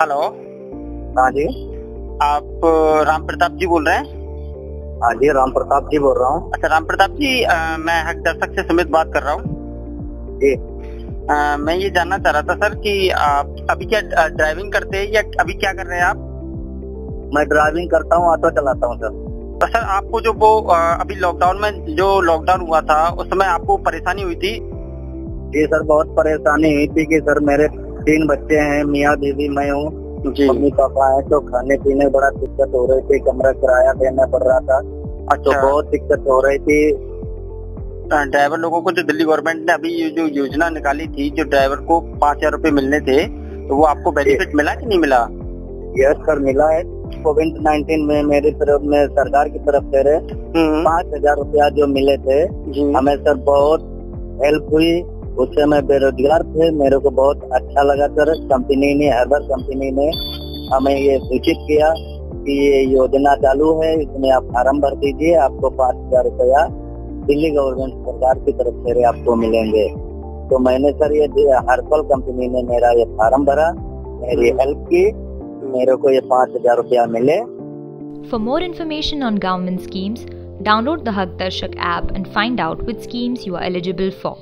Hello हाँ जी। आप राम प्रताप जी बोल रहे हैं? हाँ जी राम प्रताप जी बोल रहा हूँ। अच्छा राम प्रताप जी अ, मैं हक दर्शक से सुमित बात कर रहा हूँ। जी। अ, मैं ये जानना चाह रहा था सर कि आप अभी क्या ड्राइविंग करते हैं या अभी क्या कर रहे हैं आप? मैं ड्राइविंग करता हूँ ऑटो चलाता हूँ सर। तो सर आपको जो वो अभी लॉकडाउन में जो लॉकडाउन हुआ था उस समय आपको परेशानी हुई थी? जी सर बहुत परेशानी हुई थी कि सर मेरे तीन बच्चे हैं मियाँ बीवी मैं हूँ। मम्मी पापा है तो खाने पीने में बड़ा दिक्कत हो रही थी कमरा किराया देना पड़ रहा था। अच्छा। तो अच्छा। बहुत दिक्कत हो रही थी। ड्राइवर लोगों को जो दिल्ली गवर्नमेंट ने अभी ये जो योजना निकाली थी जो ड्राइवर को पाँच हज़ार रूपए मिलने थे तो वो आपको बेनिफिट मिला कि नहीं मिला? यस सर मिला है। कोविड नाइन्टीन में मेरी तरफ़ में सरकार की तरफ़ से हम्म, पाँच हज़ार रुपया जो मिले थे हमें सर बहुत हेल्प हुई। उससे मैं बेरोजगार थे मेरे को बहुत अच्छा लगा सर। कंपनी ने हर्बर कंपनी ने हमें ये सूचित किया कि ये योजना चालू है इसमें आप फार्म भर दीजिए आपको पाँच हज़ार रुपया दिल्ली गवर्नमेंट सरकार की तरफ़ से आपको मिलेंगे। तो मैंने सर ये हर्बल कंपनी ने मेरा ये फार्म भरा मेरी हेल्प की मेरे को ये पाँच हज़ार रुपया मिले। For more information on government schemes, download the Hak Darshak app and find out which schemes you are eligible for.